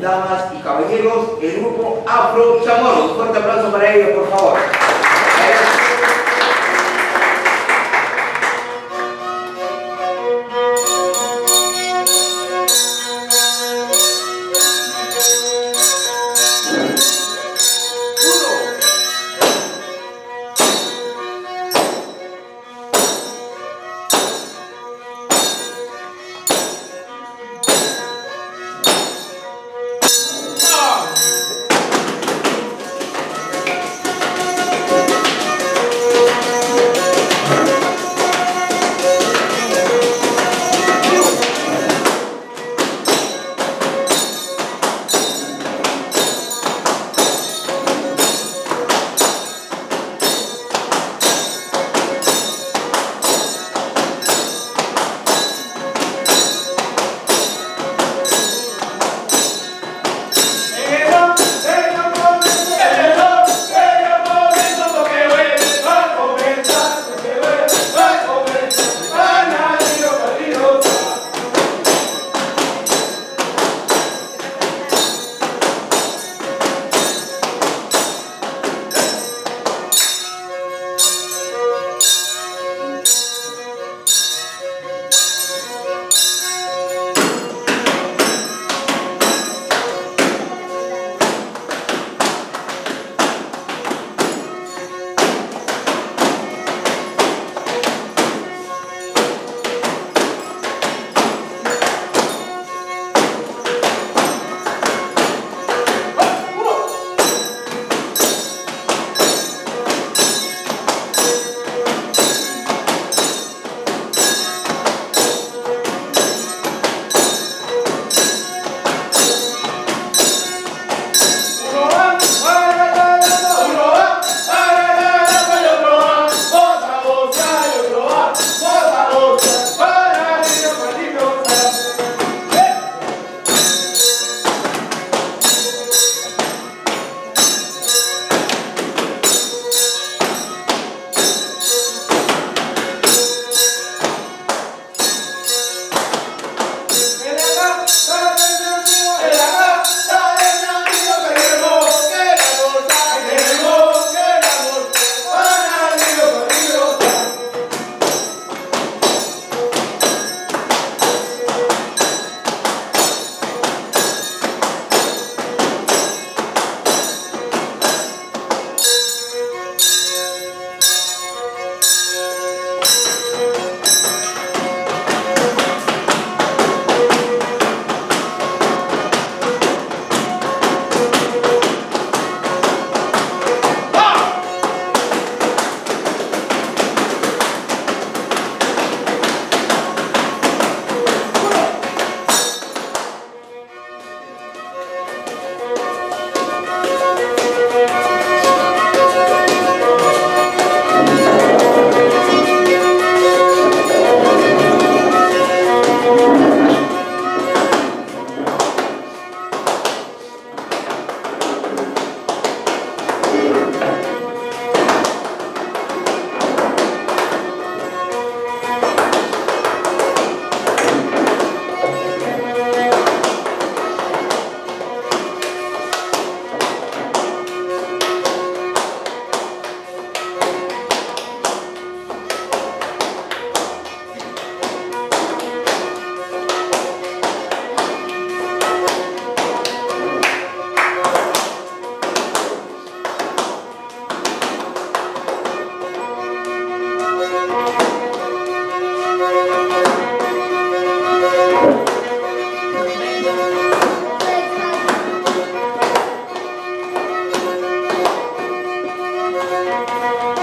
Damas y caballeros, el grupo Afro Chamorro. Un fuerte aplauso para ellos, por favor. Música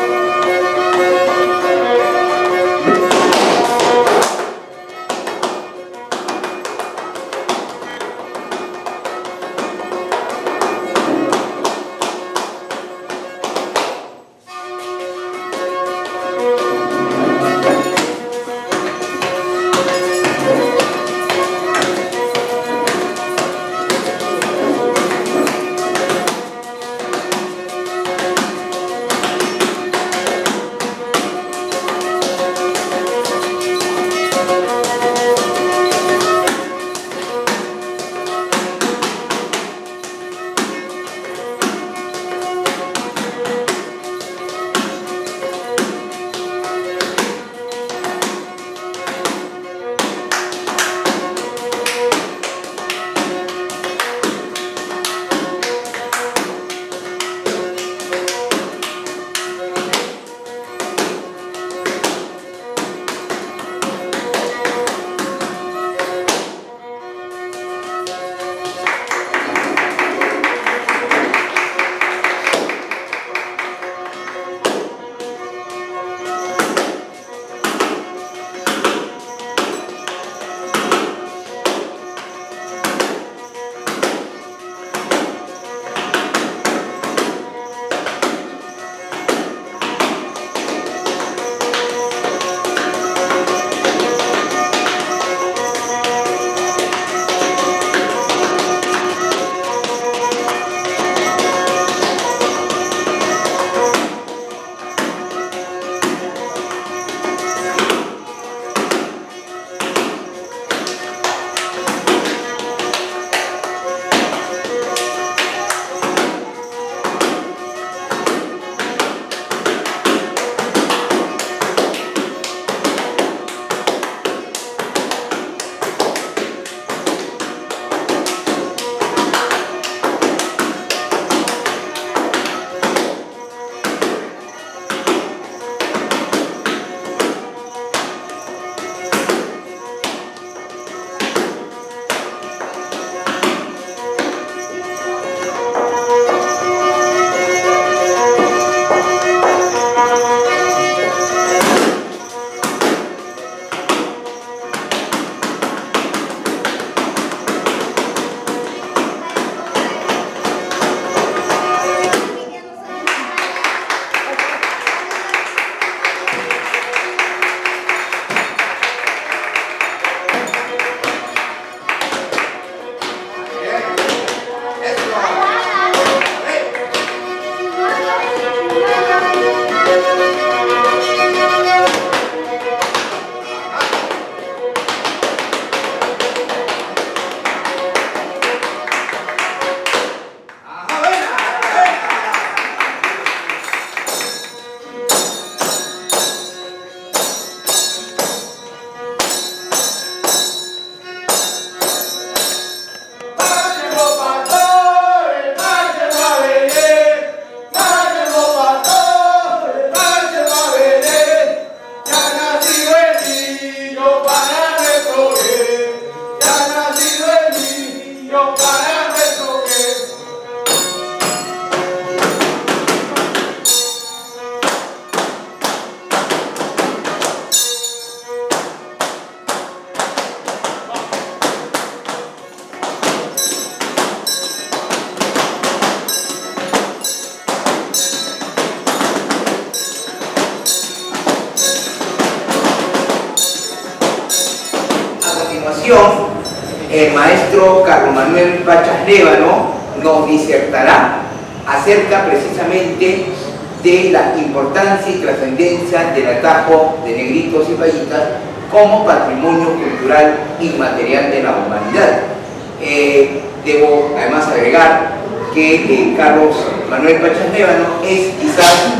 debo además agregar que eh, Carlos Manuel Pachas Lévano es quizás,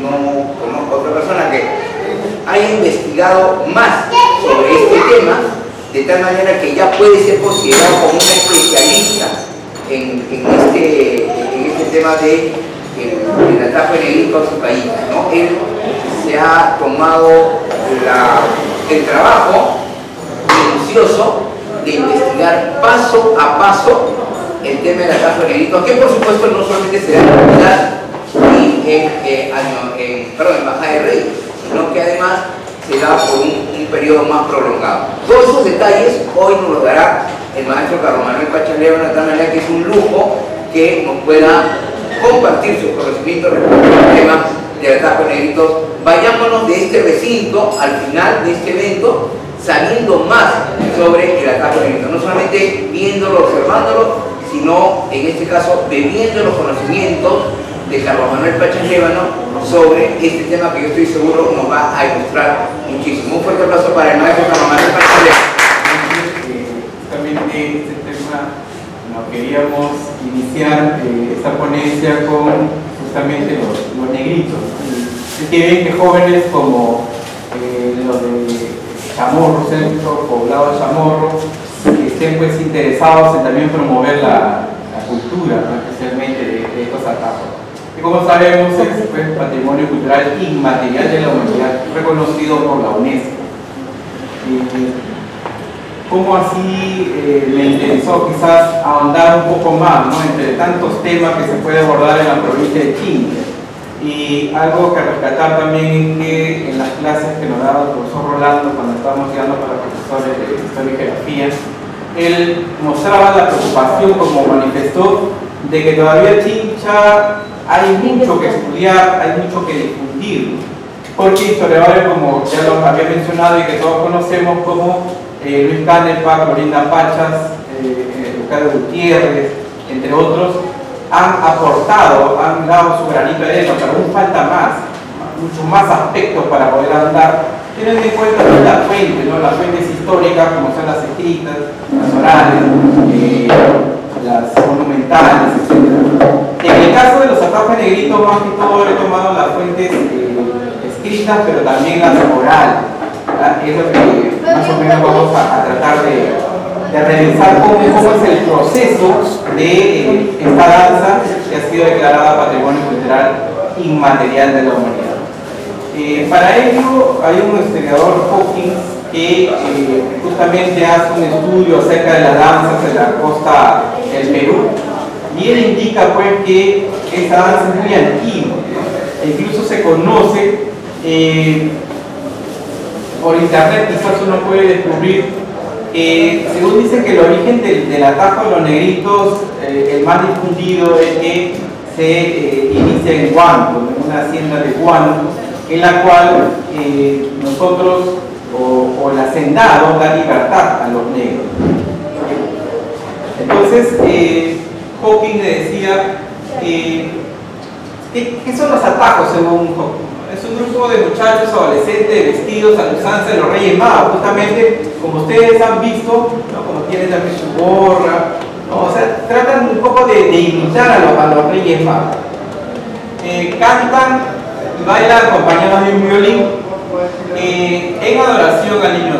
no conozco a otra persona que haya investigado más sobre este tema, de tal manera que ya puede ser considerado como un especialista en, este, este, tema de el, atajo de negritos en su país. Él se ha tomado el trabajo minucioso de investigar paso a paso el tema del atajo de negritos, que por supuesto no solamente se da en la comunidad y en, eh, de Rey, sino que además se da por un, periodo más prolongado. Todos esos detalles hoy nos los dará el maestro Carlos Manuel Pachaleo, de manera que es un lujo que nos pueda compartir sus conocimientos respecto al tema del ataque de negritos. Vayámonos de este recinto al final de este evento sabiendo más sobre el negritos, no solamente viéndolo, observándolo, sino en este caso bebiendo los conocimientos de Carlos Manuel Pachas sobre este tema que yo estoy seguro nos va a ilustrar muchísimo. Un fuerte aplauso para el maestro Carlos Manuel Pachas Justamente este tema queríamos iniciar eh, esta ponencia con justamente los, negritos. Es que ven que jóvenes como eh, los de Chamorro, Centro Poblado de Chamorro, estén pues interesados en también promover la, cultura, especialmente de estos atajos que como sabemos es pues, patrimonio cultural inmaterial de la humanidad reconocido por la UNESCO. ¿Cómo así eh, me interesó quizás ahondar un poco más ¿no? entre tantos temas que se puede abordar en la provincia de Chincha? Y algo que rescatar también es que en las clases que nos daba el profesor Rolando cuando estábamos llegando para profesores de Historia y Geografía, él mostraba la preocupación, como manifestó, de que todavía Chincha hay mucho que estudiar, hay mucho que difundir, porque historiadores como ya lo había mencionado y que todos conocemos como eh, Luis Canepa, Florinda Pachas, eh, Gutiérrez, entre otros, han aportado, han dado su granito de arena, pero aún falta más, muchos más aspectos para poder andar, teniendo en cuenta las fuentes, ¿no? las fuentes históricas como son las escritas, las orales, eh, las monumentales, etc. En el caso de los atajos negritos, más que todo he tomado las fuentes eh, escritas, pero también las orales. Es lo que más o menos vamos a, tratar de, revisar cómo, es el proceso de eh, esta danza que ha sido declarada Patrimonio Cultural Inmaterial de la Humanidad. Eh, para ello hay un historiador Hawkins que justamente hace un estudio acerca de las danzas de la costa del Perú y él indica pues que esta danza es muy antigua, incluso se conoce eh, por internet, quizás uno puede descubrir que según dice que el origen del, atajo de los negritos, eh, el más difundido es que se eh, inicia en Guanto, en una hacienda de Guanto, en la cual nosotros o, el hacendado da libertad a los negros. Entonces, Hawking le decía, ¿qué, son los atajos según Hawking? Es un grupo de muchachos adolescentes vestidos a la usanza de los Reyes Magos, justamente como ustedes han visto, como tienen también su gorra, o sea, tratan un poco de, imitar a los, Reyes Magos. Eh, cantan bailan acompañados de un violín eh, en adoración al niño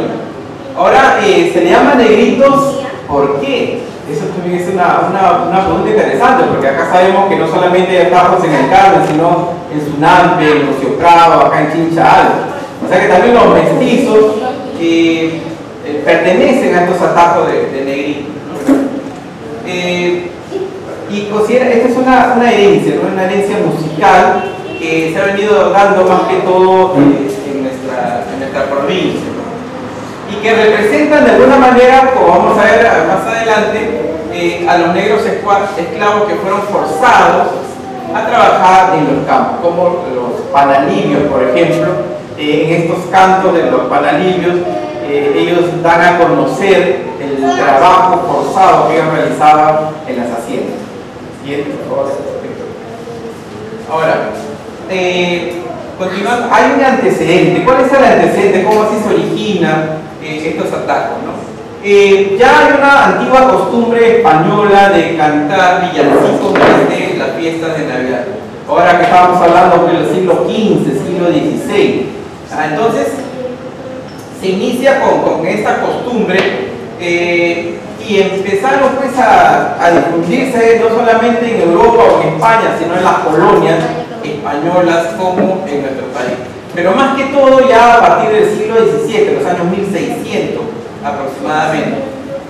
Ahora eh, se le llama negritos, ¿por qué? Eso también es una, una, una, pregunta interesante, porque acá sabemos que no solamente hay atajos en el Carmen, sino en Sunampe, en Ociopravo, acá en Chincha O sea que también los mestizos eh, pertenecen a estos atajos de, de negrito. Eh, y considera, esta es una, una herencia, una herencia musical que se ha venido dando más que todo eh, en, nuestra, en nuestra provincia y que representan de alguna manera, como vamos a ver más adelante, eh, a los negros esclavos que fueron forzados a trabajar en los campos, como los panalibios, por ejemplo. Eh, en estos cantos de los panalibios eh, ellos dan a conocer el trabajo forzado que ellos realizaban en las haciendas. Ahora, continuando, hay un antecedente. ¿Cuál es el antecedente? ¿Cómo así se origina eh, estos ataques? Eh, ya hay una antigua costumbre española de cantar villancicos desde las fiestas de Navidad. Ahora que estamos hablando del siglo XV, siglo XVI. Ah, entonces, se inicia con, esta costumbre eh, y empezaron pues a, a, difundirse no solamente en Europa o en España, sino en las colonias españolas como en nuestro país. Pero más que todo ya a partir del siglo XVII, los años 1600 aproximadamente.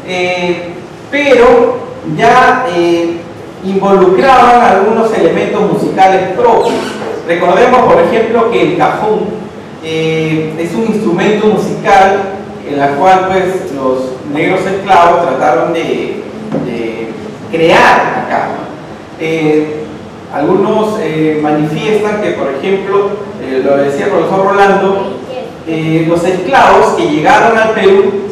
Eh, pero ya eh, involucraban algunos elementos musicales propios. Recordemos, por ejemplo, que el cajón eh, es un instrumento musical en la cual pues, los negros esclavos trataron de, crear acá. algunos manifiestan que, por ejemplo, lo decía el profesor Rolando, los esclavos que llegaron al Perú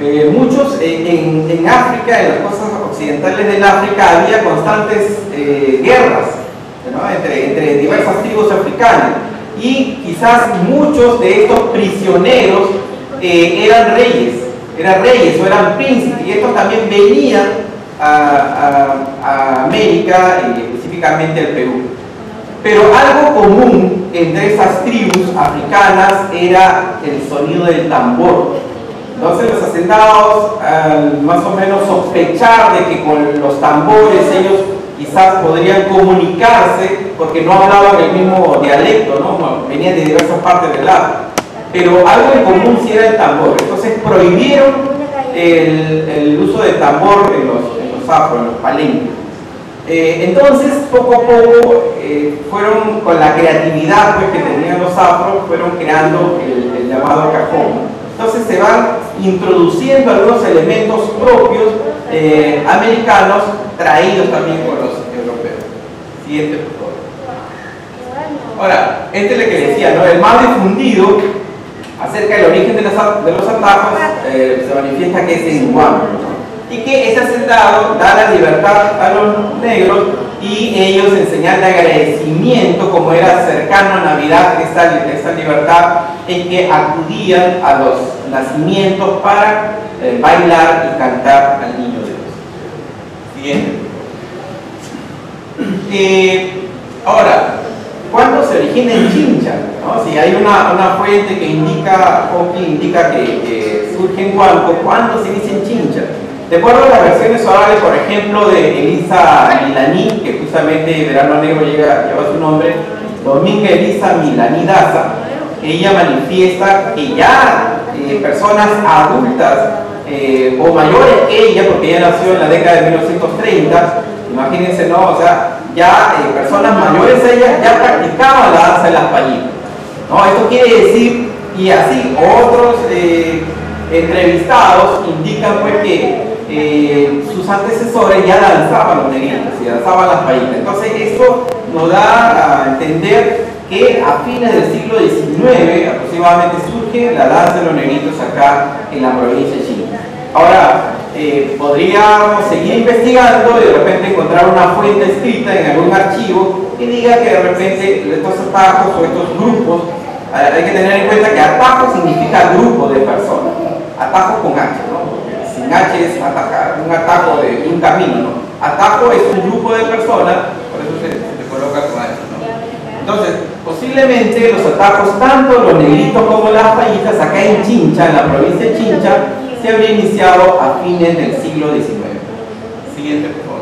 eh, muchos en, en, África, en las costas occidentales del África, había constantes eh, guerras entre, entre, diversas tribus africanas. Y quizás muchos de estos prisioneros eh, eran reyes, eran reyes o eran príncipes. Y estos también venían a, a, América y específicamente al Perú. Pero algo común entre esas tribus africanas era el sonido del tambor entonces los hacendados, al más o menos sospechar de que con los tambores ellos quizás podrían comunicarse, porque no hablaban el mismo dialecto, ¿no? venían de diversas partes del lado, pero algo en común sí era el tambor. Entonces prohibieron el, uso de tambor en los, en los afros, en los palenques. Eh, entonces, poco a poco, eh, fueron con la creatividad pues, que tenían los afros, fueron creando el, llamado cajón. Entonces se van introduciendo algunos elementos propios eh, americanos traídos también por los europeos. Siguiente, por favor. Ahora, este es el que decía, ¿no? El más difundido acerca del origen de los, atajos eh, se manifiesta que es en Guam. Y que ese asentado da la libertad a los negros y ellos enseñan de agradecimiento, como era cercano a Navidad, esta, esta libertad, en que acudían a los nacimientos para eh, bailar y cantar al niño Dios. Siguiente. Eh, ahora, ¿cuándo se origina en Chincha? Si hay una, una, fuente que indica, o que indica que, surge en Huanco, ¿cuándo se dice en Chincha? De acuerdo a las versiones orales, por ejemplo, de Elisa Milaní, que justamente Verano Negro llega, lleva su nombre, Dominga Elisa Milaní Daza, ella manifiesta que ya eh, personas adultas eh, o mayores que ella, porque ella nació en la década de 1930, imagínense, ¿no? O sea, ya eh, personas mayores ellas ya practicaban la danza de las pañitas. ¿no? Esto quiere decir, y así otros entrevistados indican pues que eh, sus antecesores ya danzaban los negritos y danzaban las países. Entonces esto nos da a entender que a fines del siglo XIX aproximadamente surge la danza de los negritos acá en la provincia de Chile. Ahora, eh, podríamos seguir investigando y de repente encontrar una fuente escrita en algún archivo que diga que de repente estos atajos o estos grupos, hay que tener en cuenta que atajo significa grupo de personas, atajo con H, es atacar, un atajo de un camino, ¿no? Atajo es un grupo de personas, por eso se, coloca con H, ¿no? Entonces, posiblemente los atajos, tanto los negritos como las payitas, acá en Chincha, en la provincia de Chincha, se habría iniciado a fines del siglo XIX. Siguiente, por favor.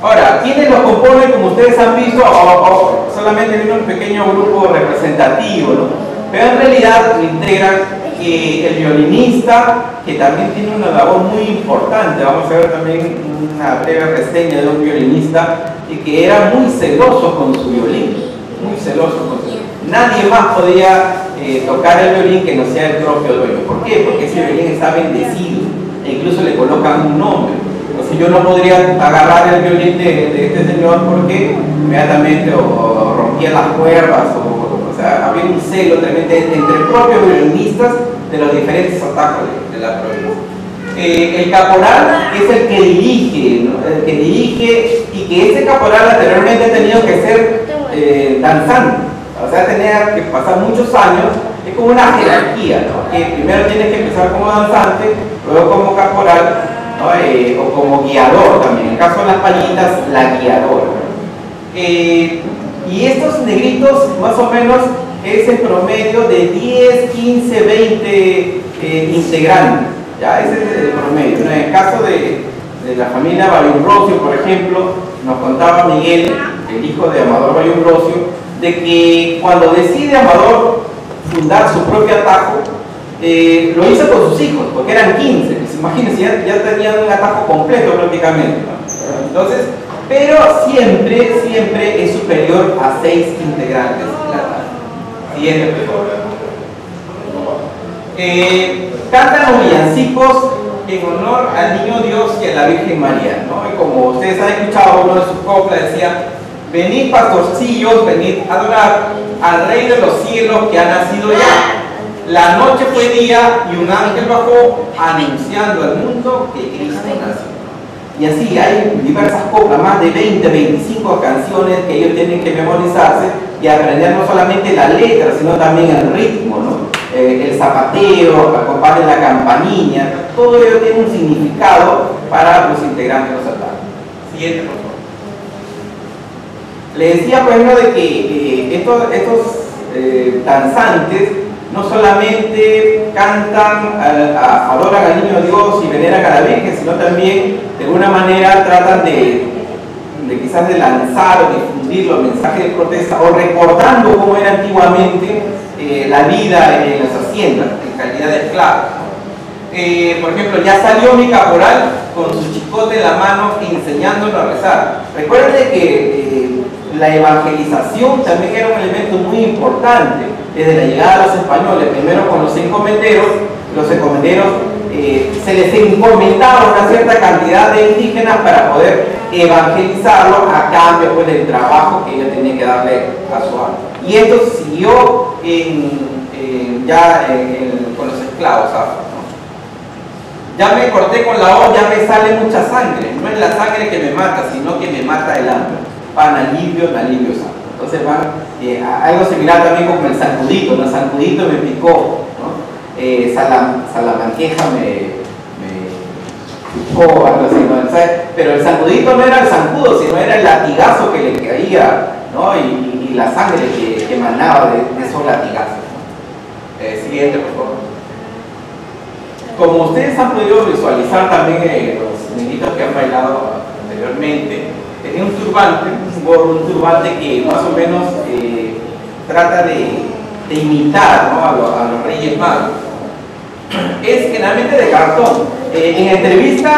Ahora, ¿quiénes los componen, como ustedes han visto, o, solamente viene un pequeño grupo representativo, ¿no? Pero en realidad integran que el violinista, que también tiene una labor muy importante, vamos a ver también una breve reseña de un violinista, y que era muy celoso con su violín, muy celoso con su violín. Nadie más podía eh, tocar el violín que no sea el propio dueño. ¿Por qué? Porque ese violín está bendecido, e incluso le colocan un nombre. Entonces yo no podría agarrar el violín de, este señor porque inmediatamente o, rompía las cuerdas o, o sea, había un celo tremendo entre propios violinistas de los diferentes atajos la provincia. Eh, el caporal es el que dirige, el que dirige y que ese caporal anteriormente ha tenido que ser eh, danzante, o sea, tenía que pasar muchos años, es como una jerarquía, que primero tiene que empezar como danzante, luego como caporal eh, o como guiador también, en el caso de las pañitas, la guiadora. y estos negritos más o menos es el promedio de 10, 15, 20 integrantes. Ya, ese es el promedio. En el caso de, la familia Rosio, por ejemplo, nos contaba Miguel, el hijo de Amador Rosio, de que cuando decide Amador fundar su propio atajo, eh, lo hizo con sus hijos, porque eran 15. Pues imagínense, ya, tenían un atajo completo prácticamente. Entonces, pero siempre, siempre es superior a 6 integrantes eh, cantan los villancicos en honor al Niño Dios y a la Virgen María, ¿no? Y como ustedes han escuchado, uno de sus coplas decía, venid pastorcillos, venid a adorar al Rey de los cielos que ha nacido ya. La noche fue día y un ángel bajó anunciando al mundo que Cristo nació. Y así hay diversas coplas, más de 20, 25 canciones que ellos tienen que memorizarse y aprender no solamente la letra, sino también el ritmo, ¿no? Eh, el zapateo, acompañar la campanilla, todo ello tiene un significado para los integrantes de los altares. Siguiente, por favor. Le decía, por ejemplo, de que eh, estos, estos eh, danzantes no solamente cantan, adoran al niño Dios y veneran a la Virgen, sino también de alguna manera tratan de, de quizás de lanzar o difundir los mensajes de protesta o recordando cómo era antiguamente eh, la vida en las haciendas en calidad de esclavos. Eh, por ejemplo, ya salió mi caporal con su chicote en la mano enseñándolo a rezar. Recuerden que eh, la evangelización también era un elemento muy importante desde la llegada de los españoles, primero con los encomenderos, los encomenderos se les encomendaba una cierta cantidad de indígenas para poder evangelizarlos a cambio pues, del trabajo que ellos tenían que darle a su alma. Y esto siguió ya con los esclavos Ya me corté con la O, ya me sale mucha sangre. No es la sangre que me mata, sino que me mata el hambre. Pan alivio, alivio santo. Entonces van, eh, algo similar también como el sacudito. El sacudito me picó. Eh, salamanqueja me, picó, así. Pero el sacudito no era el zancudo, sino era el latigazo que le caía. ¿no? La sangre que, emanaba de, esos latigazos. Eh, siguiente, por favor. Como ustedes han podido visualizar también eh, los niñitos que han bailado anteriormente, tenía un turbante, un turbante que más o menos eh, trata de, imitar a, los, Reyes Magos. Es generalmente de cartón. en entrevista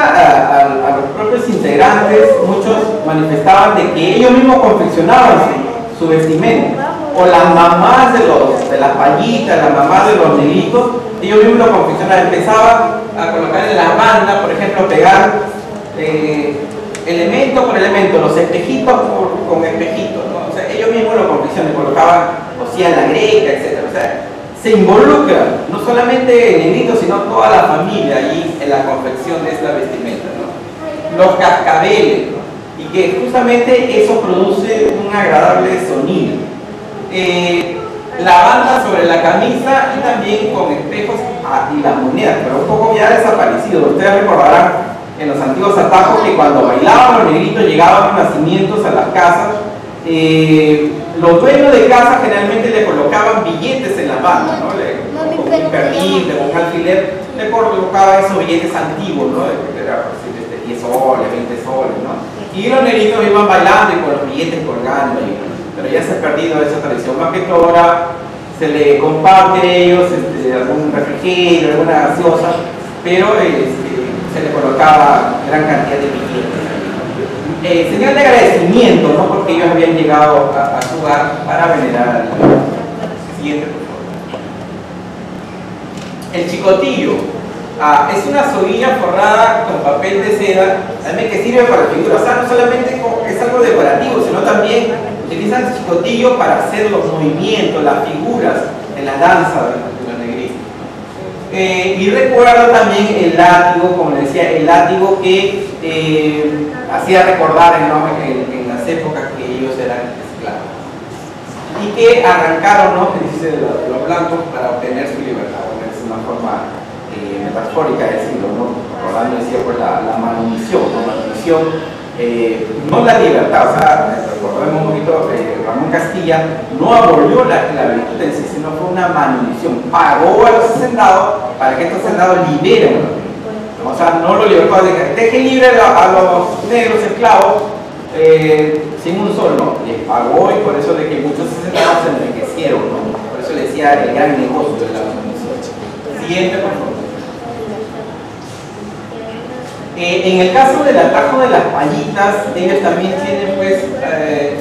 a, los propios integrantes, muchos manifestaban de que ellos mismos confeccionaban su vestimenta. O las mamás de, los, de las pañitas, las mamás de los negritos, ellos mismos lo confeccionaban, empezaban a colocar en la banda, por ejemplo, pegar eh, elemento por elemento, los espejitos con espejitos, ellos mismos lo confeccionaban, colocaban, cosían la greca, etc. O sea, se involucra no solamente el negrito, sino toda la familia allí en la confección de esta vestimenta. Los cascabeles, y que justamente eso produce un agradable sonido. Eh, la banda sobre la camisa y también con espejos ah, y las monedas, pero un poco ya desaparecido. Ustedes recordarán en los antiguos atajos que cuando bailaban los negritos llegaban los nacimientos a las casas, eh, los dueños de casa generalmente le colocaban billetes en la banda, ¿no? Le, con un permite, con un alfiler, le colocaban esos billetes antiguos, ¿no? De, era, 10 soles, 20 soles, ¿no? Y los negritos iban bailando y con los billetes colgando, pero ya se ha perdido esa tradición. Más que ahora se le comparte a ellos este, algún refrigerio, alguna gaseosa, pero este, se le colocaba gran cantidad de billetes. Eh, señal de agradecimiento, ¿no? porque ellos habían llegado a, su hogar para venerar al Siguiente, por favor. El chicotillo Ah, es una soguilla forrada con papel de seda, también que sirve para figuras. No solamente es algo decorativo, sino también utilizan chicotillo para hacer los movimientos, las figuras en la danza de los negritos. Eh, y recuerda también el látigo, como le decía, el látigo que eh, hacía recordar en, las épocas que ellos eran esclavos. Y que arrancaron, ¿no? dice los, blancos para obtener su libertad. Es una forma eh, metafórica de decirlo, ¿no? Rolando decía pues la, la la manumición eh, no la libertad, o sea, recordemos un poquito, eh, Ramón Castilla no abolió la esclavitud en sí, sino fue una manutención, pagó a los hacendados para que estos hacendados liberen o sea, no lo libertó, dejen libre a, los negros esclavos eh, sin un solo, les pagó y por eso de que muchos hacendados se enriquecieron, ¿no? por eso le decía el gran negocio de la manutención. Siguiente, por favor. Eh, en el caso del atajo de las payitas, ellos también tienen, pues, eh,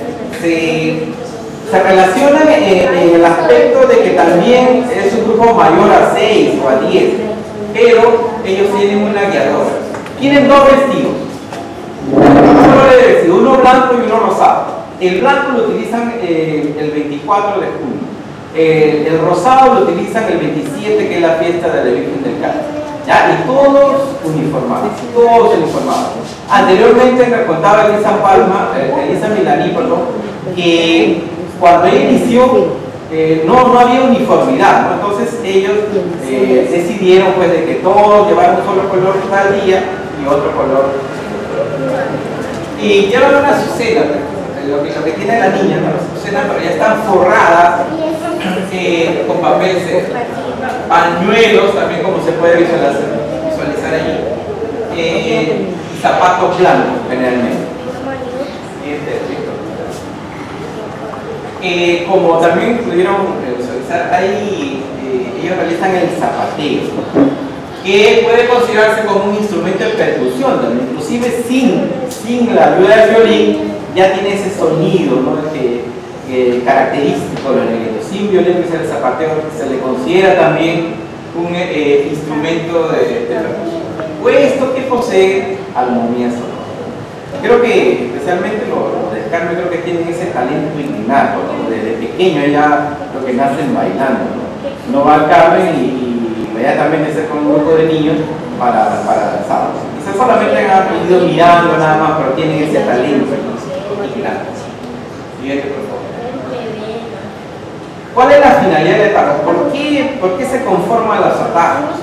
se, relacionan en, el aspecto de que también es un grupo mayor a 6 o a 10, pero ellos tienen una guiadora. Tienen dos vestidos, uno blanco y uno rosado. El blanco lo utilizan eh, el 24 de junio, el rosado lo utilizan el 27, que es la fiesta de la Virgen del Carmen. Y todos uniformados, todos uniformados. Anteriormente me contaba Elisa Palma, eh, Elisa Milaní, perdón, que cuando ella inició eh, no, no había uniformidad, entonces ellos eh, decidieron pues de que todos llevaran un solo color cada día y otro color. Y llevan una azucena, lo que, lo que tiene la niña, ¿no? las azucenas, pero ya están forradas con papel pañuelos también como se puede visualizar, visualizar allí, eh, zapatos blancos generalmente. Eh, como también pudieron visualizar, ahí eh, ellos realizan el zapateo, que puede considerarse como un instrumento de percusión también, inclusive sin, sin la ayuda del violín, ya tiene ese sonido ¿no? Característico de los sin violín, que es el zapateo, se le considera también un eh, instrumento de, percusión. Puesto que posee armonía sonora. Creo que especialmente los, de Carmen creo que tienen ese talento innato, desde pequeño ya lo que nacen bailando. No, va al Carmen y, inmediatamente se con un grupo de niños para, para danzar. Quizás solamente han ido mirando nada más, pero tienen ese talento innato. Siguiente. ¿Cuál es la finalidad del atajo? ¿Por qué, ¿Por qué se conforman los atajos?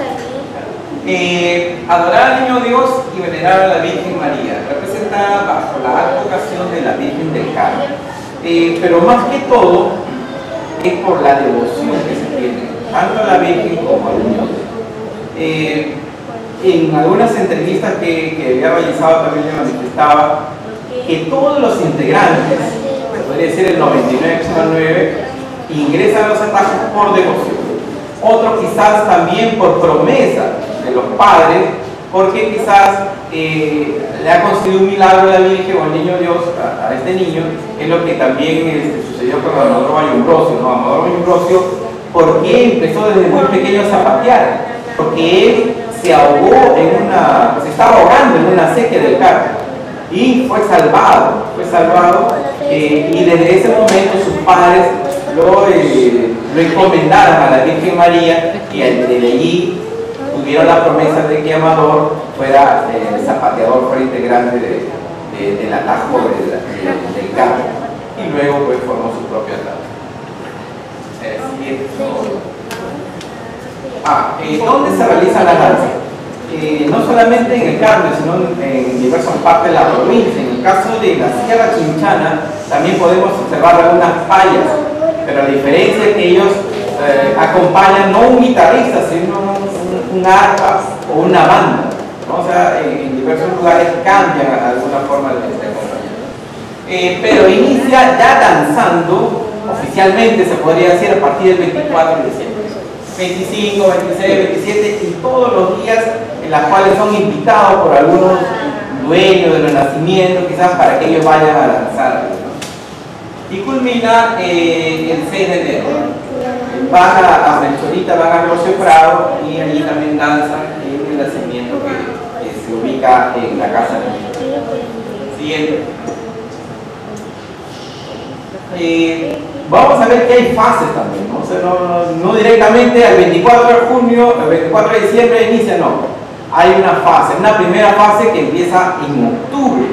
Eh, adorar al niño Dios y venerar a la Virgen María, representada bajo la advocación de la Virgen del Carmen. Eh, pero más que todo, es por la devoción que se tiene, tanto a la Virgen como al niño eh, en algunas entrevistas que, había realizado también le manifestaba que todos los integrantes, podría decir el 99,9, ingresan a los atajos por devoción. Otro quizás también por promesa de los padres, porque quizás eh, le ha concedido un milagro a la Virgen o al niño Dios, a, este niño, es lo que también este, sucedió con Amador Bayumbrosio. ¿no? Amador Bayumbrosio, ¿por qué empezó desde muy pequeño a zapatear? Porque él se ahogó en una, se estaba ahogando en una sequía del carro y fue salvado, fue salvado eh, y desde ese momento sus padres lo, eh, a la Virgen María y desde allí tuvieron la promesa de que Amador fuera eh, zapateador, fuera integrante de, del atajo del, del carro y luego pues formó su propio atajo. Ah, ¿dónde se realiza la danza? Eh, no solamente en el Carmen, sino en, diversas partes de la provincia. En el caso de la Sierra Chinchana, también podemos observar algunas fallas pero la diferencia es que ellos eh, acompañan no un guitarrista, sino un, arpa o una banda. O sea, en, diversos lugares cambian alguna forma de, eh, pero inicia ya danzando, oficialmente se podría decir a partir del 24 de diciembre. 25, 26, 27 y todos los días en los cuales son invitados por algunos dueños de los nacimientos, quizás para que ellos vayan a danzar y culmina eh, el 6 de enero. Van a, a van a Rocio Prado y allí también danzan en el nacimiento que, se ubica en la casa de Siguiente. Eh, vamos a ver que hay fases también, ¿no? O sea, no, directamente al 24 de junio, el 24 de diciembre inicia, no. Hay una fase, una primera fase que empieza en octubre.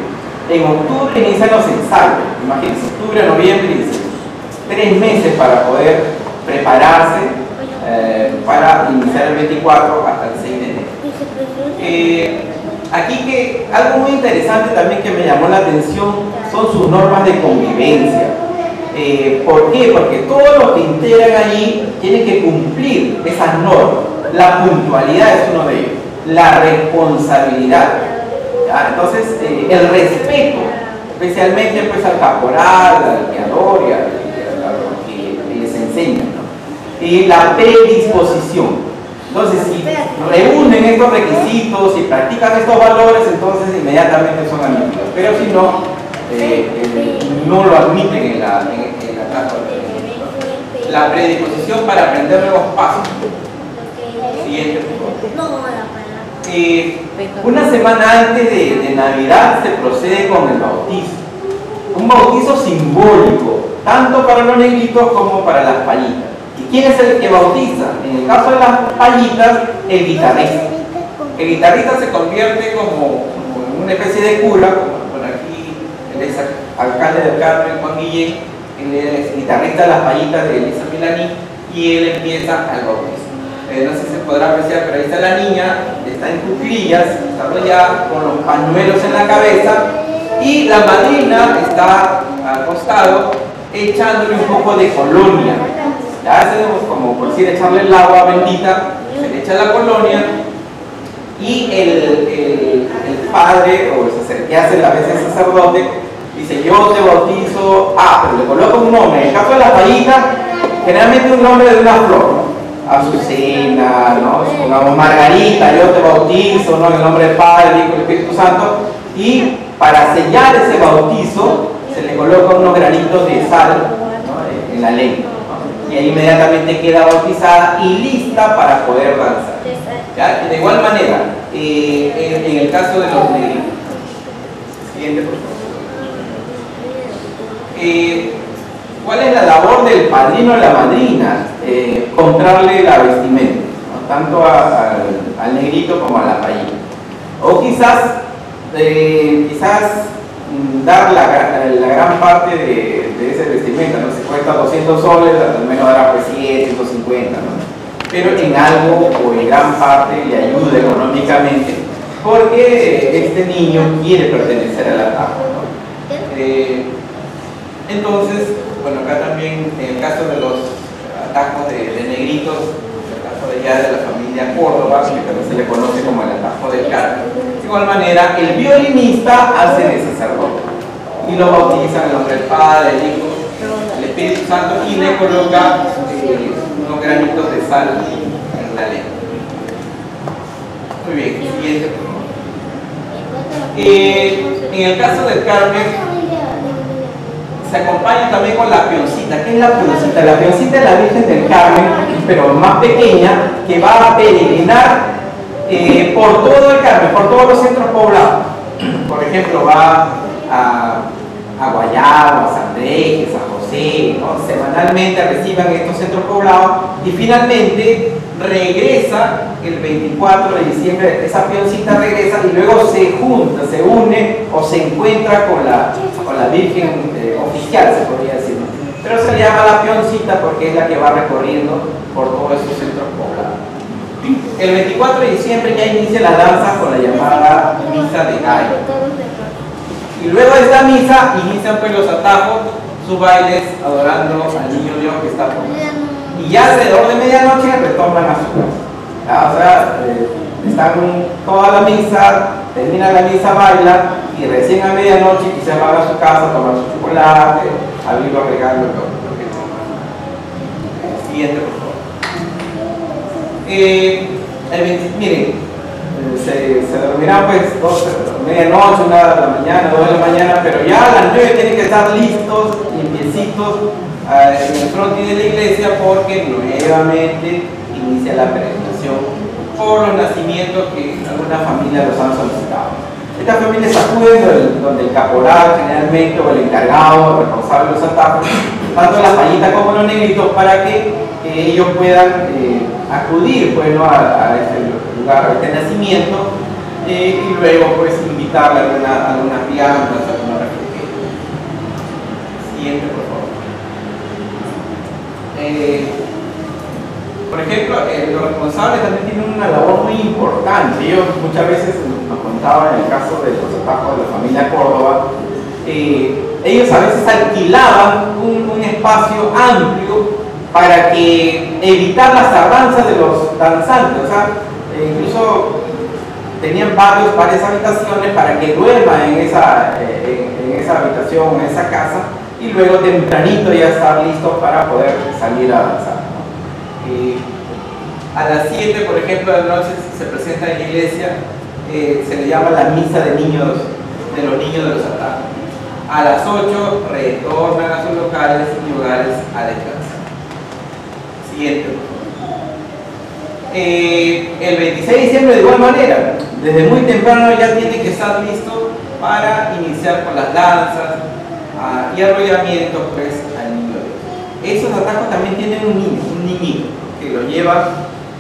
En octubre inician los ensayos. Imagínense, octubre, noviembre y. Tres meses para poder prepararse eh, para iniciar el 24 hasta el 6 de enero. Eh, aquí que algo muy interesante también que me llamó la atención son sus normas de convivencia. Eh, ¿Por qué? Porque todos los que integran allí tienen que cumplir esas normas. La puntualidad es uno de ellos, la responsabilidad. Entonces, eh, el respeto, especialmente pues, al caporal, al guiador y a, que les enseña. Y la predisposición. Entonces, si reúnen estos requisitos y practican estos valores, entonces inmediatamente son amigos. Pero si no, eh, eh, no lo admiten en la, en, la La predisposición para aprender nuevos pasos. Siguiente, eh, una semana antes de, Navidad se procede con el bautizo. Un bautizo simbólico, tanto para los negritos como para las payitas. ¿Y quién es el que bautiza? En el caso de las payitas, el guitarrista. El guitarrista se convierte como, como una especie de cura, es alcalde del Carmen, Juan Guillén, es guitarrista de las payitas de Elisa Milani y él empieza al bautizo. No sé si se podrá apreciar, pero ahí está la niña, está en cuclillas, está ya con los pañuelos en la cabeza y la madrina está al costado echándole un poco de colonia. Ya hacemos como por decir echarle el agua bendita, se le echa la colonia y el, el, padre o el que hace a veces el sacerdote dice yo te bautizo, ah, pero le coloca un nombre. En el caso la payita, generalmente un nombre de una flor, Azucena, ¿no? Pongamos Margarita, yo te bautizo, ¿no? En el nombre del Padre, Hijo y Espíritu Santo. Y para sellar ese bautizo, se le coloca unos granitos de sal en la lengua. Y ahí inmediatamente queda bautizada y lista para poder danzar. ¿Ya? De igual manera, eh, en, el caso de los negritos. Siguiente, por favor. Eh, ¿Cuál es la labor del padrino o la madrina? Eh, comprarle la vestimenta, tanto al negrito como a la paella. O quizás, eh, quizás mm, dar la, gran parte de, ese vestimenta, ¿no? si cuesta 200 soles, al menos dará pues 100, 150, ¿no? pero en algo o en gran parte le ayuda económicamente, porque este niño quiere pertenecer a la etapa. ¿no? Entonces, bueno, acá también en el caso de los atajos de, negritos, el atajo de ya de la familia Córdoba, que también se le conoce como el atajo del Carmen. De igual manera, el violinista hace de sacerdote y lo bautiza en el nombre del Padre, del Hijo, del Espíritu Santo y le coloca eh, unos granitos de sal en la lengua. Muy bien, siguiente eh, en el caso del Carmen, se acompaña también con la pioncita. ¿Qué es la pioncita? La pioncita es la Virgen del Carmen, pero más pequeña, que va a peregrinar eh, por todo el Carmen, por todos los centros poblados. Por ejemplo, va a, a Guayabo, a San Andrés, a José, semanalmente reciban estos centros poblados y finalmente regresa el 24 de diciembre, esa pioncita regresa y luego se junta, se une o se encuentra con la, con la Virgen eh, oficial, se podría decir. Pero se le llama la pioncita porque es la que va recorriendo por todos esos centros poblados. El 24 de diciembre ya inicia la danza con la llamada misa de gallo. Y luego de esta misa inician pues los atajos, sus bailes, adorando al niño Dios que está por y ya alrededor de medianoche retornan a su casa. o sea, eh, están toda la misa, termina la misa, baila y recién a medianoche quizás van a su casa a tomar su chocolate, los regalos, lo que Siguiente, por favor. Eh, miren, eh, se, se dormirán pues dos, medianoche, una de la mañana, dos de la mañana, pero ya a las nueve tienen que estar listos, limpiecitos, en el frontis de la iglesia porque nuevamente inicia la peregrinación por los nacimientos que algunas familias los han solicitado. Estas familias acuden donde el caporal generalmente o el encargado, el responsable de los atajos, tanto las payitas como los negritos, para que ellos puedan eh, acudir pues, a, este lugar, a este nacimiento, eh, y luego pues invitarle a algunas alguna fianzas, alguna Siguiente, por favor. Eh, por ejemplo, los responsables también tienen una labor muy importante. Ellos muchas veces nos contaban en el caso de los atajos de la familia Córdoba, ellos a veces alquilaban un, espacio amplio para que evitar las tardanzas de los danzantes, o sea, e incluso tenían varios, varias habitaciones para que duerman en esa, eh, en, esa habitación, en esa casa, y luego tempranito ya estar listos para poder salir a danzar. A las 7, por ejemplo, de la noche se presenta en la iglesia, eh, se le llama la misa de niños, de los niños de los atajos. A las 8 retornan a sus locales y lugares a descansar. Siguiente. Eh, el 26 de diciembre de igual manera, desde muy temprano ya tiene que estar listo para iniciar con las danzas ah, y arrollamientos pues. Esos atajos también tienen un niño, un niñito que lo lleva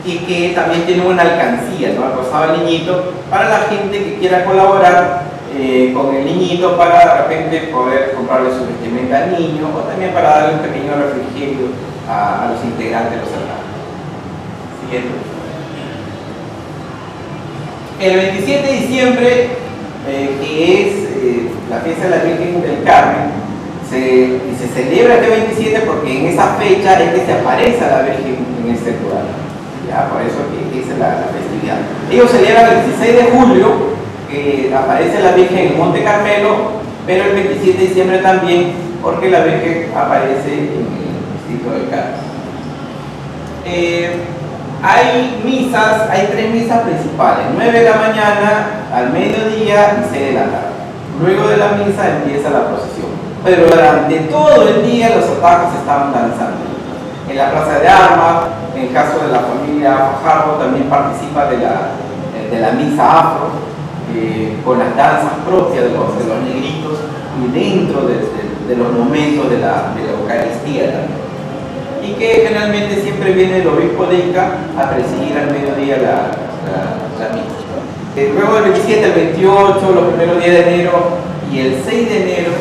y que también tiene una alcancía, ¿no? Al niñito para la gente que quiera colaborar eh, con el niñito para de repente poder comprarle su vestimenta al niño o también para darle un pequeño refrigerio a, los integrantes de los hermanos. Siguiente. El 27 de diciembre, eh, que es eh, la fiesta de la Virgen del Carmen, se, y se celebra este 27 porque en esa fecha es que se aparece la Virgen en este lugar. Ya, por eso que, es la, festividad. Ellos celebran el 16 de julio, que aparece la Virgen en Monte Carmelo, pero el 27 de diciembre también, porque la Virgen aparece en eh, hay misas, hay tres misas principales, 9 de la mañana, al mediodía y 6 de la tarde. Luego de la misa empieza la procesión. Pero durante todo el día los atajos estaban danzando. En la plaza de armas, en el caso de la familia Fajardo, también participa de la, de la misa afro, eh, con las danzas propias de los, de los negritos y dentro de, los momentos de la, de la Eucaristía también y que generalmente siempre viene el obispo de Ica a presidir al mediodía la, la, misa. Eh, luego del 27 al 28, los primeros días de enero y el 6 de enero,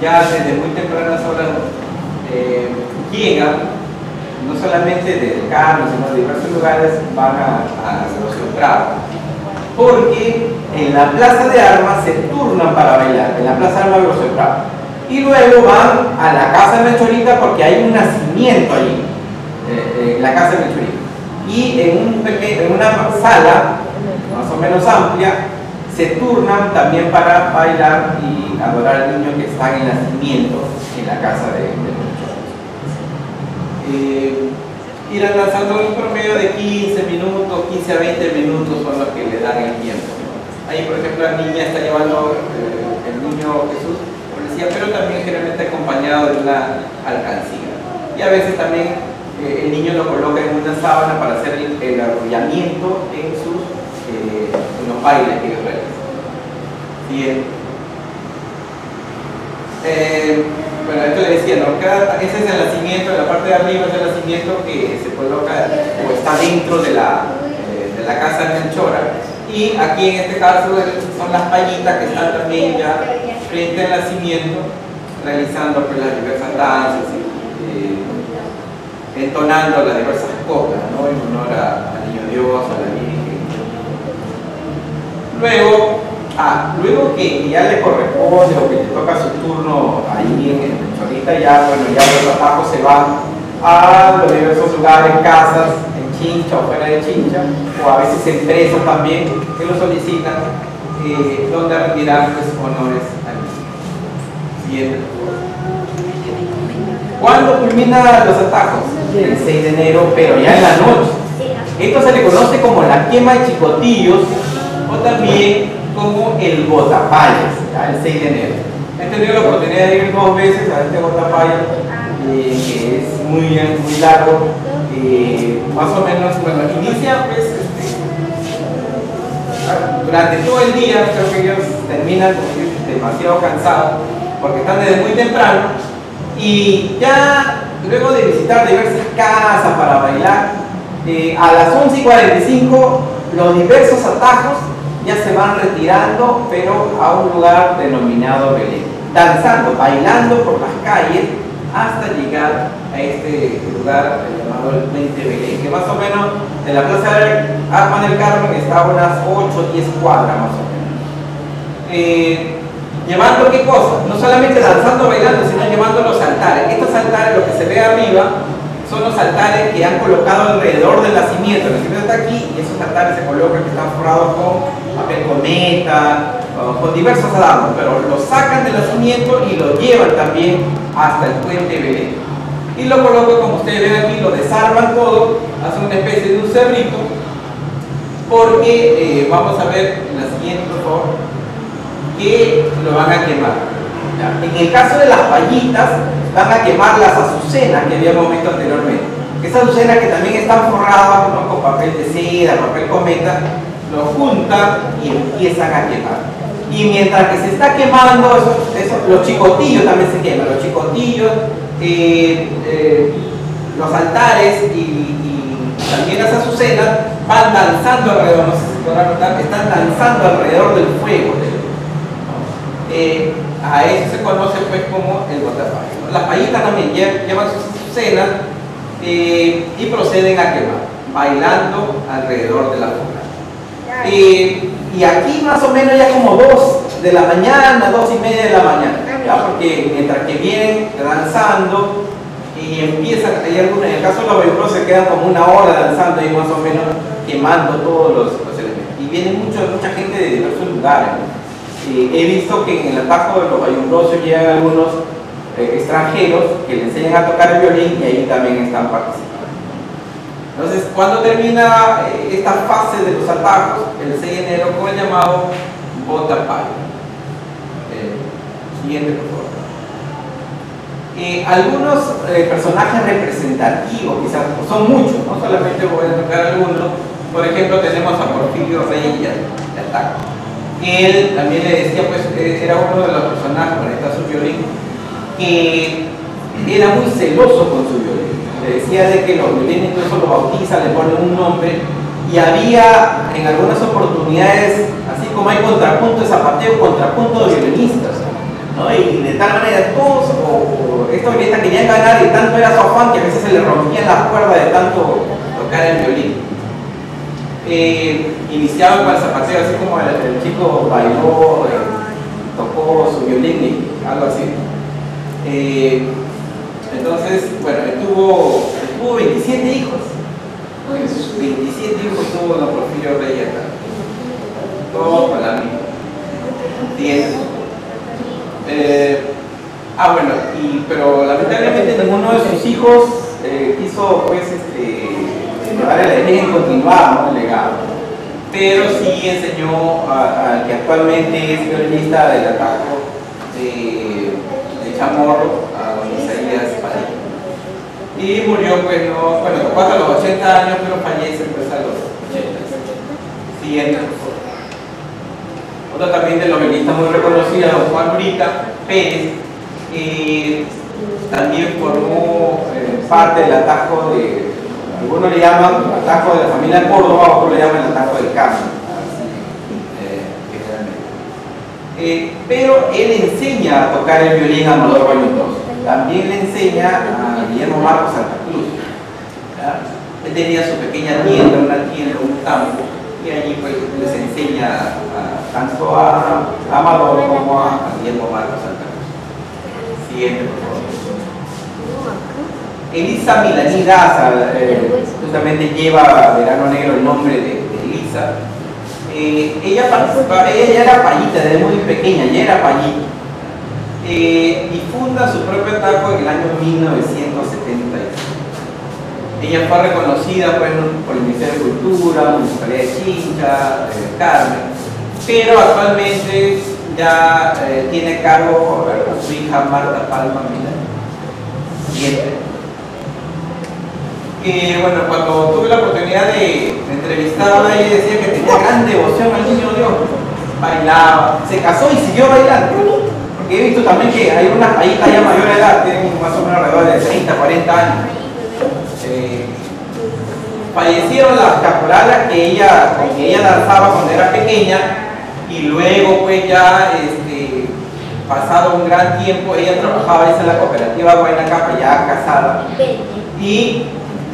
ya desde muy tempranas horas eh, llegan, no solamente de Carlos, sino de diversos lugares, van a, a los porque en la plaza de armas se turnan para bailar, en la plaza de armas de los y luego van a la casa de Melchorita porque hay un nacimiento allí, eh, en la casa de Melchorita. Y en, un en una sala más o menos amplia se turnan también para bailar y adorar al niño que está en el nacimiento en la casa de, de eh, irán lanzando un promedio de 15 minutos, 15 a 20 minutos son los que le dan el tiempo. Ahí, por ejemplo, la niña está llevando el niño Jesús pero también generalmente acompañado de una alcancía. Y a veces también eh, el niño lo coloca en una sábana para hacer el, arrollamiento en, sus, eh, los bailes que ellos realizan. Bien. Eh, bueno, esto le decía, ¿no? ese es el nacimiento, en la parte de arriba es el nacimiento que se coloca o está dentro de la, de la casa de Melchora. Y aquí en este caso son las payitas que están también ya frente al nacimiento, realizando pues, las diversas danzas, eh, entonando las diversas coplas, ¿no? en honor al Niño Dios, a la Virgen. Luego, ah, luego que ya le corresponde o que le toca su turno ahí en el ahorita ya, bueno, ya los atajos se van a los diversos lugares, casas, en Chincha o fuera de Chincha, o a veces empresas también que lo solicitan, eh, donde rendirán pues, honores ¿Cuándo culmina los atajos? El 6 de enero, pero ya en la noche. Esto se le conoce como la quema de chicotillos o también como el botapayas, el 6 de enero. He tenido la oportunidad de ir dos veces a este botapayas, eh, que es muy, muy largo, eh, más o menos, bueno, inicia pues este, durante todo el día, creo que ellos terminan demasiado cansados porque están desde muy temprano y Y ya luego de visitar diversas casas para bailar, eh, a las 11 y 45 los diversos atajos ya se van retirando, pero a un lugar denominado Belén. Danzando, bailando por las calles hasta llegar a este lugar llamado el Puente Belén, que más o menos de la Plaza Arma del Carmen está a unas 8 o 10 cuadras más o menos. Eh, llevando qué cosa? No solamente danzando, bailando, sino llevando los altares. Estos altares, lo que se ve arriba, son los altares que han colocado alrededor del nacimiento. El nacimiento está aquí y esos altares se colocan que están forrados con papel cometa, con diversos adornos, pero los sacan del nacimiento y lo llevan también hasta el puente Belén. Y lo colocan, como ustedes ven aquí, lo desarman todo, hacen una especie de un cerrito, porque eh, vamos a ver en la siguiente, por que lo van a quemar. En el caso de las payitas, van a quemar las azucenas que habíamos visto anteriormente. Esas azucenas que también están forradas con papel de seda, papel cometa, lo juntan y empiezan a quemar. Y mientras que se está quemando, los chicotillos también se queman, los chicotillos, eh, eh, los altares y, también las azucenas van danzando alrededor, no sé si podrán notar, están danzando alrededor del fuego. Eh, a eso se conoce pues como el botapayo. Las payitas también llevan sus cenas eh, y proceden a quemar, bailando alrededor de la fogata. Y aquí más o menos ya como dos de la mañana, dos y media de la mañana, porque mientras que vienen danzando y empiezan, hay algunos, en el caso de los vehículos se quedan como una hora danzando y más o menos quemando todos los, elementos. Y viene mucho, mucha gente de diversos lugares he visto que en el atajo de los bayumbrosos llegan algunos eh, extranjeros que le enseñan a tocar el violín y ahí también están participando. Entonces, cuando termina eh, esta fase de los atajos, el 6 de enero, con el llamado Bota eh, siguiente, por favor. algunos personajes representativos, quizás son muchos, no solamente voy a tocar algunos. Por ejemplo, tenemos a Porfirio Reyes de Ataco él también le decía, pues era uno de los personajes, con esta su violín, que era muy celoso con su violín. Le decía de que los violines incluso lo bautiza, le ponen un nombre, y había en algunas oportunidades, así como hay contrapunto de zapateo, contrapunto de violinistas. ¿no? Y de tal manera todos, o, estos violinistas querían ganar y tanto era su afán que a veces se le rompían las cuerdas de tanto tocar el violín eh, iniciaba con el zapateo, así como el, chico bailó, eh, tocó su violín y algo así. Eh, entonces, bueno, él tuvo, tuvo 27 hijos. 27 hijos tuvo don Porfirio Reyes Todos con la misma. Eh, ah, bueno, y, pero lamentablemente ninguno de sus hijos quiso, pues, este, llevar la idea y continuar el legado. Pero sí enseñó al que actualmente es violinista del atajo de, de Chamorro, a don Isaías Padilla. Y murió, pues, no, bueno, tocó hasta los 80 años, pero fallece pues a los 80. Siguiente, Otro también de los violistas muy reconocidos, don Juan Brita Pérez, eh, también formó eh, parte del atajo de algunos le llaman atajo de la familia Córdoba, otros le llaman el atajo del Carmen. Eh, eh, pero él enseña a tocar el violín a Amador Bayuntos. También le enseña a Guillermo Marcos Santa Cruz. Él tenía su pequeña tienda, una tienda, un campo, y allí pues les enseña tanto a, Amador como a, Guillermo Marcos Santa Cruz. Siguiente, por favor. Elisa Milaní eh, justamente lleva Verano Negro el nombre de, Elisa. Eh, ella participaba, ella era payita desde muy pequeña, ya era payita. Eh, y funda su propio taco en el año 1970. Ella fue reconocida pues, por el Ministerio de Cultura, Municipalidad de Chincha, Carmen, pero actualmente ya tiene cargo a su hija Marta Palma Milán que bueno, cuando tuve la oportunidad de, entrevistarla, ella decía que tenía gran devoción al niño Dios. Bailaba, se casó y siguió bailando. He visto también que hay unas países ya mayor edad, tienen más o menos alrededor de 30, 40 años. Eh, fallecieron las caporales que ella, que ella danzaba cuando era pequeña y luego pues ya este, pasado un gran tiempo ella trabajaba en la cooperativa Buena Capa ya casada y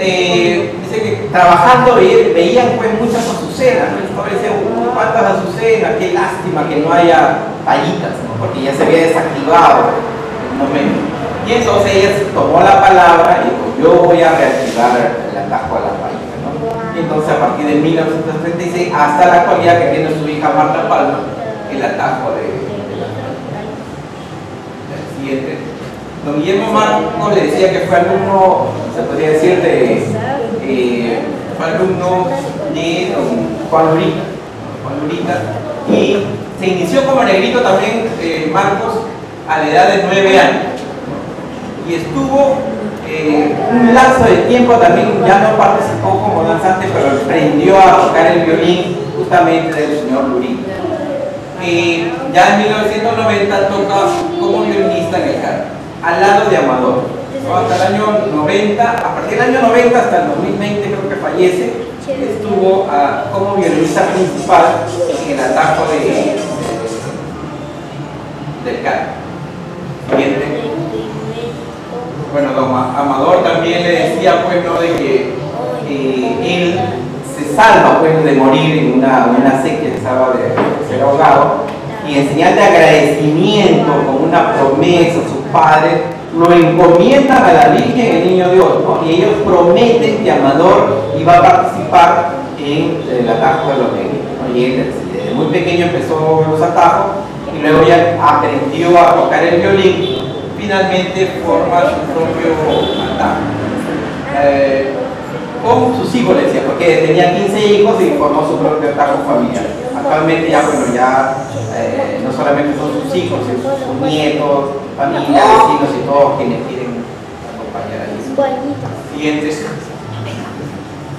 eh, dice que trabajando veían pues muchas azucenas, ¿no? decían, cuántas azucenas, qué lástima que no haya tallitas, porque ya se había desactivado el momento. Y entonces ella tomó la palabra y dijo, yo voy a reactivar el atajo a la payitas. ¿no? Y entonces a partir de 1936 hasta la actualidad que tiene su hija Marta Palma, el atajo de, de la El siguiente. Don Guillermo Marcos le decía que fue alumno, se podría decir, de, eh, fue alumno de don Juan Lurita, Juan Lurita, y se inició como negrito también eh, Marcos a la edad de nueve años y estuvo eh, un lapso de tiempo también, ya no participó como danzante, pero aprendió a tocar el violín justamente del señor Lurita. Y ya en 1990 toca como violinista en el carro, al lado de Amador. Hasta el año 90, a partir del año 90 hasta el 2020 creo que fallece, estuvo ah, como violinista principal en el atajo de, del carro. Siguiente. Bueno, don Amador también le decía, pues, ¿no? de que eh, él se salva, pues, de morir en una, una sequía, se salva de ser ahogado, y en señal de agradecimiento, con una promesa padres, lo encomiendan a la Virgen el Niño Dios, ¿no? y ellos prometen que Amador iba a participar en el atajo de los negritos. Y él desde muy pequeño empezó los atajos y luego ya aprendió a tocar el violín finalmente forma su propio atajo. Eh, con sus hijos, le decía, porque tenía 15 hijos y formó su propio atajo familiar. Actualmente ya, bueno, ya eh, no solamente son sus hijos, sino sus nietos, familia, vecinos y todos quienes quieren acompañar a ellos. Siguiente.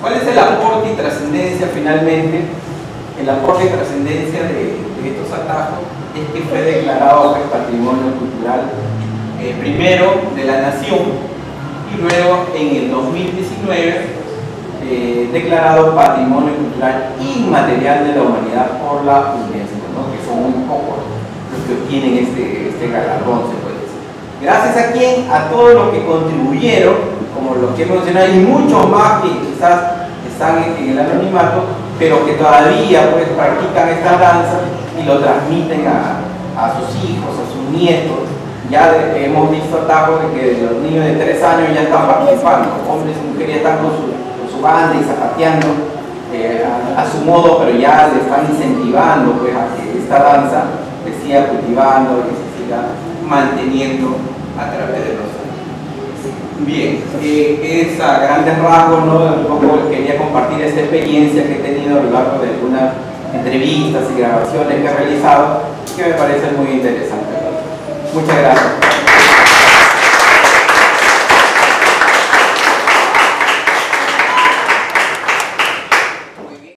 ¿Cuál es el aporte y trascendencia finalmente? El aporte y trascendencia de, estos atajos es que fue declarado pues, patrimonio cultural eh, primero de la nación y luego en el 2019 eh, declarado Patrimonio Cultural Inmaterial de la Humanidad por la UNESCO, que son muy pocos los que obtienen este, este galardón, se puede decir. Gracias a quien, a todos los que contribuyeron, como los que he mencionado, y muchos más que quizás están en, el anonimato, pero que todavía pues, practican esta danza y lo transmiten a, a sus hijos, a sus nietos, ya hemos visto atajos de que los niños de 3 años ya están participando, hombres y mujeres ya están con su, y zapateando eh, a, su modo, pero ya le están incentivando pues, a que esta danza se siga cultivando y se siga manteniendo a través de los años. Bien, eh, es a grandes rasgos, ¿no? un poco quería compartir esta experiencia que he tenido a lo largo de algunas entrevistas y grabaciones que he realizado que me parecen muy interesantes. Muchas gracias.